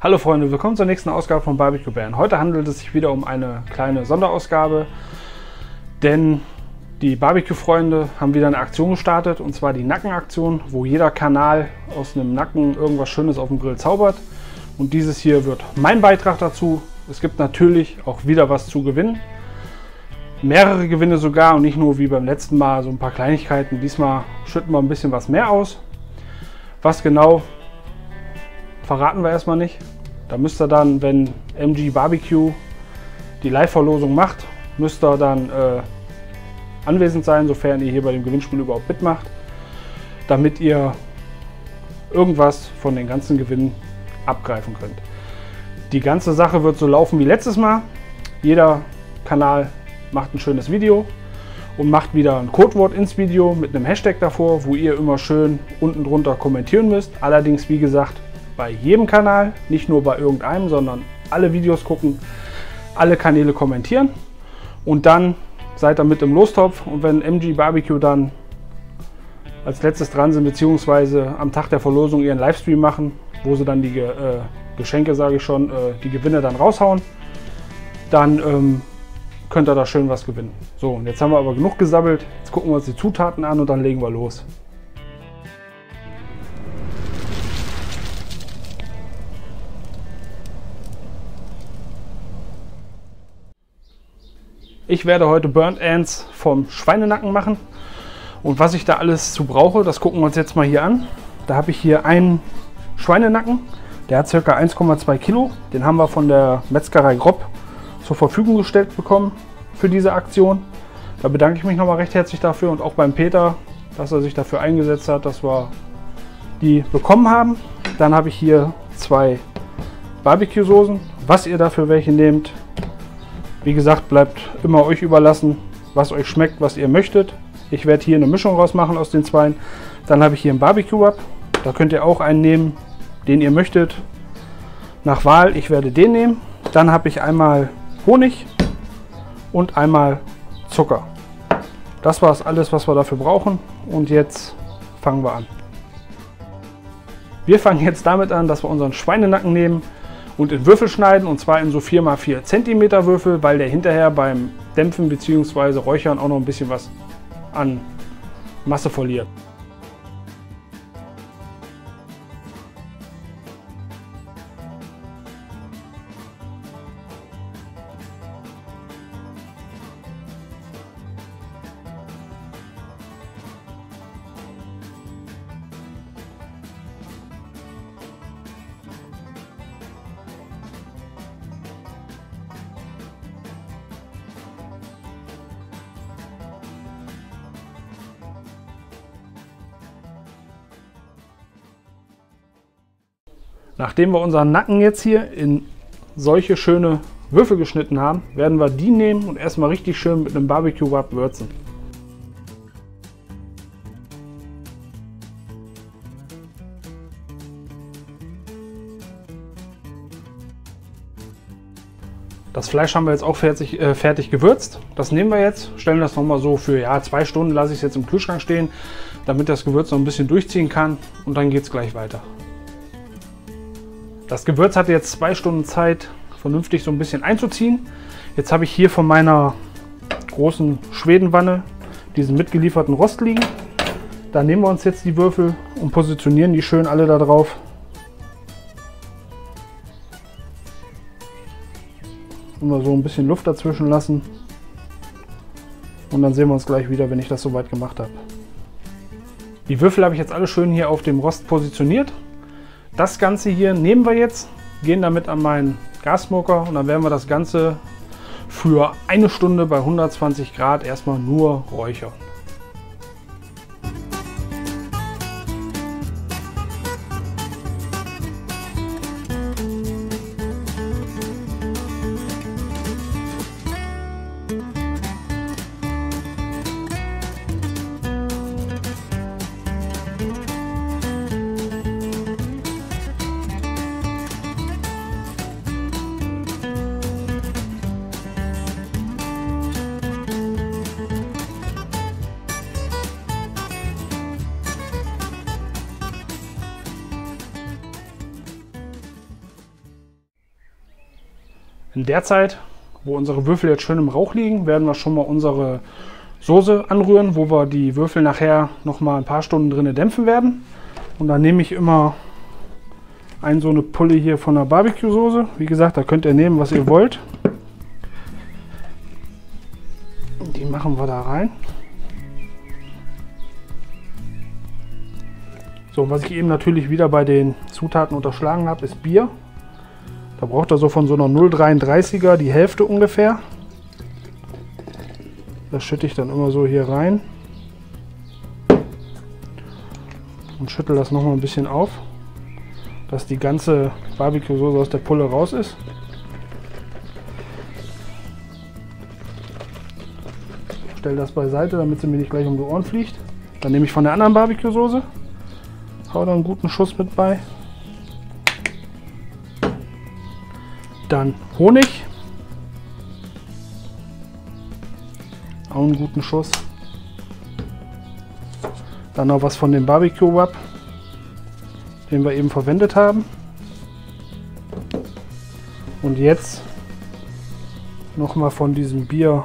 Hallo Freunde, willkommen zur nächsten Ausgabe von Barbecue Bären. Heute handelt es sich wieder um eine kleine Sonderausgabe, denn die Barbecue-Freunde haben wieder eine Aktion gestartet und zwar die Nackenaktion, wo jeder Kanal aus einem Nacken irgendwas Schönes auf dem Grill zaubert. Und dieses hier wird mein Beitrag dazu. Es gibt natürlich auch wieder was zu gewinnen. Mehrere Gewinne sogar und nicht nur wie beim letzten Mal so ein paar Kleinigkeiten. Diesmal schütten wir ein bisschen was mehr aus. Was genau verraten wir erstmal nicht. Da müsst ihr dann, wenn MG Barbecue die Live-Verlosung macht, müsst ihr dann äh, anwesend sein, sofern ihr hier bei dem Gewinnspiel überhaupt mitmacht, damit ihr irgendwas von den ganzen Gewinnen abgreifen könnt. Die ganze Sache wird so laufen wie letztes Mal. Jeder Kanal macht ein schönes Video und macht wieder ein Codewort ins Video mit einem Hashtag davor, wo ihr immer schön unten drunter kommentieren müsst. Allerdings, wie gesagt, bei jedem Kanal, nicht nur bei irgendeinem, sondern alle Videos gucken, alle Kanäle kommentieren und dann seid ihr mit im Lostopf und wenn MG Barbecue dann als letztes dran sind, beziehungsweise am Tag der Verlosung ihren Livestream machen, wo sie dann die äh, Geschenke, sage ich schon, äh, die Gewinne dann raushauen, dann ähm, könnt ihr da schön was gewinnen. So, und jetzt haben wir aber genug gesammelt. Jetzt gucken wir uns die Zutaten an und dann legen wir los. Ich werde heute Burnt Ends vom Schweinenacken machen. Und was ich da alles zu brauche, das gucken wir uns jetzt mal hier an. Da habe ich hier einen Schweinenacken. Der hat ca. 1,2 Kilo. Den haben wir von der Metzgerei Grob zur Verfügung gestellt bekommen für diese Aktion. Da bedanke ich mich nochmal recht herzlich dafür und auch beim Peter, dass er sich dafür eingesetzt hat, dass wir die bekommen haben. Dann habe ich hier zwei Barbecue-Soßen. Was ihr dafür welche nehmt, wie gesagt, bleibt immer euch überlassen, was euch schmeckt, was ihr möchtet. Ich werde hier eine Mischung rausmachen aus den zwei. Dann habe ich hier einen Barbecue Rub. Da könnt ihr auch einen nehmen, den ihr möchtet. Nach Wahl, ich werde den nehmen. Dann habe ich einmal Honig und einmal Zucker. Das war es alles, was wir dafür brauchen. Und jetzt fangen wir an. Wir fangen jetzt damit an, dass wir unseren Schweinenacken nehmen und in Würfel schneiden und zwar in so 4x4 cm Würfel, weil der hinterher beim Dämpfen bzw. Räuchern auch noch ein bisschen was an Masse verliert. Nachdem wir unseren Nacken jetzt hier in solche schöne Würfel geschnitten haben, werden wir die nehmen und erstmal richtig schön mit einem Barbecue Rub würzen. Das Fleisch haben wir jetzt auch fertig, äh, fertig gewürzt. Das nehmen wir jetzt, stellen das nochmal so für ja, zwei Stunden, lasse ich es jetzt im Kühlschrank stehen, damit das Gewürz noch ein bisschen durchziehen kann und dann geht es gleich weiter. Das Gewürz hatte jetzt zwei Stunden Zeit, vernünftig so ein bisschen einzuziehen. Jetzt habe ich hier von meiner großen Schwedenwanne diesen mitgelieferten Rost liegen. Da nehmen wir uns jetzt die Würfel und positionieren die schön alle da drauf. Immer so ein bisschen Luft dazwischen lassen. Und dann sehen wir uns gleich wieder, wenn ich das soweit gemacht habe. Die Würfel habe ich jetzt alle schön hier auf dem Rost positioniert. Das Ganze hier nehmen wir jetzt, gehen damit an meinen Gassmoker und dann werden wir das Ganze für eine Stunde bei 120 Grad erstmal nur räuchern. In der Zeit, wo unsere Würfel jetzt schön im Rauch liegen, werden wir schon mal unsere Soße anrühren, wo wir die Würfel nachher noch mal ein paar Stunden drin dämpfen werden. Und dann nehme ich immer ein so eine Pulle hier von der Barbecue-Soße. Wie gesagt, da könnt ihr nehmen, was ihr wollt. Die machen wir da rein. So, was ich eben natürlich wieder bei den Zutaten unterschlagen habe, ist Bier. Da braucht er so von so einer 0,33er die Hälfte ungefähr. Das schütte ich dann immer so hier rein. Und schüttel das nochmal ein bisschen auf, dass die ganze Barbecue-Soße aus der Pulle raus ist. Stell das beiseite, damit sie mir nicht gleich um die Ohren fliegt. Dann nehme ich von der anderen Barbecue-Soße, hau da einen guten Schuss mit bei. Dann Honig. Auch einen guten Schuss. Dann noch was von dem Barbecue Wrap, den wir eben verwendet haben. Und jetzt noch mal von diesem Bier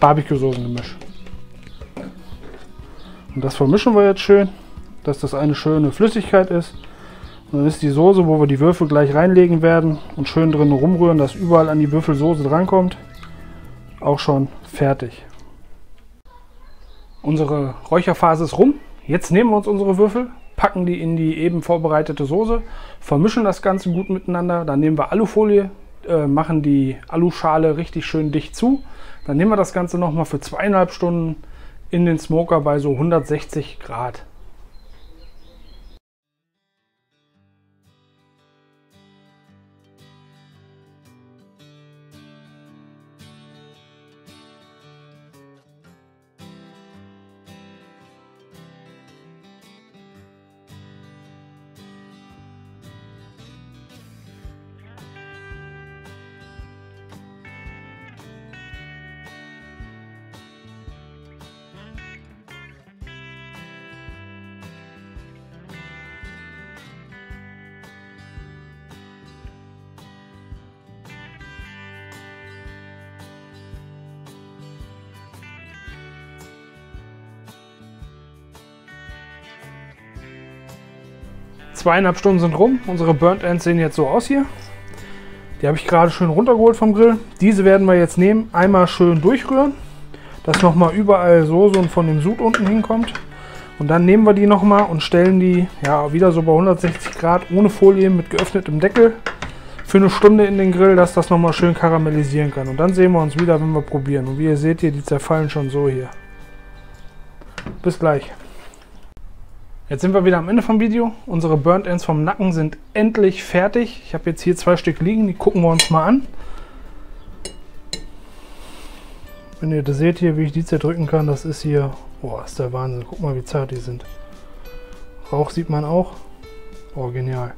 Barbecue-Soßen-Gemisch. Und das vermischen wir jetzt schön, dass das eine schöne Flüssigkeit ist. Und dann ist die Soße, wo wir die Würfel gleich reinlegen werden und schön drin rumrühren, dass überall an die Würfelsoße drankommt, auch schon fertig. Unsere Räucherphase ist rum. Jetzt nehmen wir uns unsere Würfel, packen die in die eben vorbereitete Soße, vermischen das Ganze gut miteinander. Dann nehmen wir Alufolie, äh, machen die Aluschale richtig schön dicht zu. Dann nehmen wir das Ganze nochmal für zweieinhalb Stunden in den Smoker bei so 160 Grad. Zweieinhalb Stunden sind rum. Unsere Burnt Ends sehen jetzt so aus hier. Die habe ich gerade schön runtergeholt vom Grill. Diese werden wir jetzt nehmen. Einmal schön durchrühren, dass nochmal überall Soße und von dem Sud unten hinkommt. Und dann nehmen wir die nochmal und stellen die ja wieder so bei 160 Grad ohne Folie mit geöffnetem Deckel für eine Stunde in den Grill, dass das nochmal schön karamellisieren kann. Und dann sehen wir uns wieder, wenn wir probieren. Und wie ihr seht hier, die zerfallen schon so hier. Bis gleich. Jetzt sind wir wieder am Ende vom Video. Unsere Burnt Ends vom Nacken sind endlich fertig. Ich habe jetzt hier zwei Stück liegen, die gucken wir uns mal an. Wenn ihr das seht hier, wie ich die zerdrücken kann, das ist hier, boah, ist der Wahnsinn. Guck mal, wie zart die sind. Rauch sieht man auch. Oh, genial.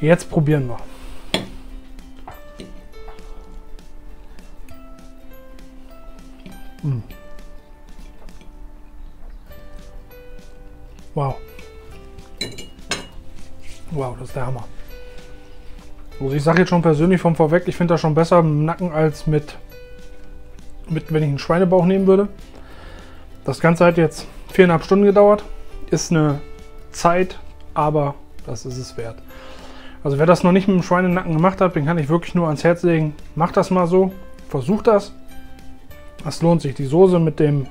Jetzt probieren wir. Mmh. Wow. Wow, das ist der Hammer. Also ich sage jetzt schon persönlich vom Vorweg, ich finde das schon besser im Nacken als mit, mit, wenn ich einen Schweinebauch nehmen würde. Das Ganze hat jetzt viereinhalb Stunden gedauert. Ist eine Zeit, aber das ist es wert. Also wer das noch nicht mit dem Schweinenacken gemacht hat, den kann ich wirklich nur ans Herz legen. Macht das mal so. Versucht das. Das lohnt sich. Die Soße mit dem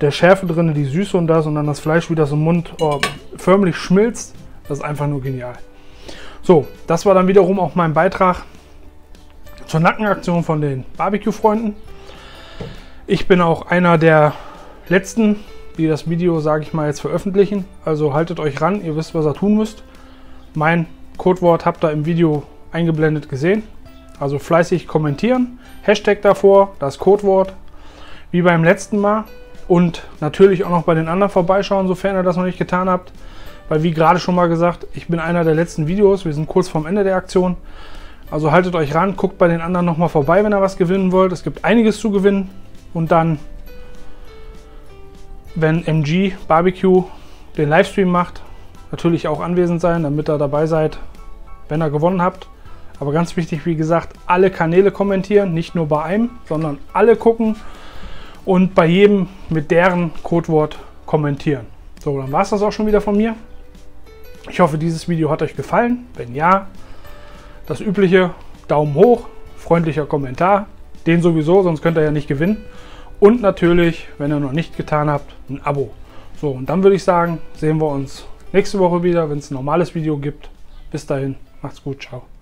der Schärfe drin, die Süße und das und dann das Fleisch, wie das im Mund oh, förmlich schmilzt. Das ist einfach nur genial. So, das war dann wiederum auch mein Beitrag zur Nackenaktion von den Barbecue-Freunden. Ich bin auch einer der letzten, die das Video, sage ich mal, jetzt veröffentlichen. Also haltet euch ran, ihr wisst, was ihr tun müsst. Mein Codewort habt ihr im Video eingeblendet gesehen. Also fleißig kommentieren, Hashtag davor, das Codewort, wie beim letzten Mal. Und natürlich auch noch bei den anderen vorbeischauen, sofern ihr das noch nicht getan habt. Weil wie gerade schon mal gesagt, ich bin einer der letzten Videos. Wir sind kurz vorm Ende der Aktion. Also haltet euch ran, guckt bei den anderen nochmal vorbei, wenn ihr was gewinnen wollt. Es gibt einiges zu gewinnen. Und dann, wenn MG Barbecue den Livestream macht, natürlich auch anwesend sein, damit ihr dabei seid, wenn ihr gewonnen habt. Aber ganz wichtig, wie gesagt, alle Kanäle kommentieren, nicht nur bei einem, sondern alle gucken und bei jedem mit deren Codewort kommentieren. So, dann war es das auch schon wieder von mir. Ich hoffe, dieses Video hat euch gefallen. Wenn ja, das übliche Daumen hoch, freundlicher Kommentar, den sowieso, sonst könnt ihr ja nicht gewinnen. Und natürlich, wenn ihr noch nicht getan habt, ein Abo. So, und dann würde ich sagen, sehen wir uns nächste Woche wieder, wenn es ein normales Video gibt. Bis dahin, macht's gut, ciao.